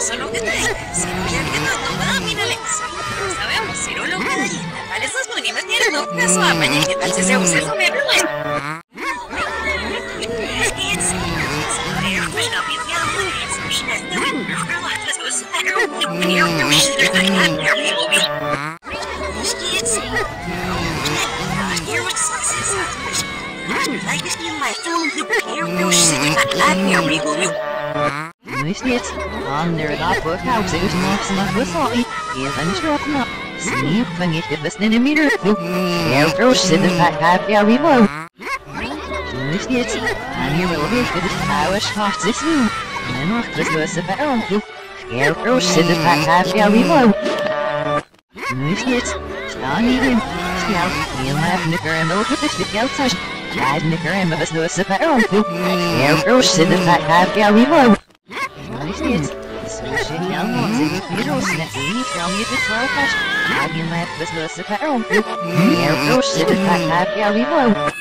solo un detalle. Si no llega, no va a finalizar. Sabemos, Ciro lo que hay. Tales os ponemos ni el no caso a mañana que tal se se use su meblo. Like this in my film, you care, you see, I like your review. Mystic onder de boekhoudingslag besorgd, is een schotna. Sneeuw van je gewis in de midden. Heel groot in de vaak heb je remote. Mystic, aan je wil weer voor de power schot is nu. En nog de losse verhaal. Heel groot in de vaak heb je remote. Mystic, staan hierin. Stel, heel heftiger en ook het is de geldtas. Jad Nicker was no Saparo. Air Bruce in the Fat Half Galley Moe. Nice kids. Smash it down once in the funeral snap. Me from you to 12 Jad Nicker was no Saparo. Air Bruce in the Fat Half Galley Moe.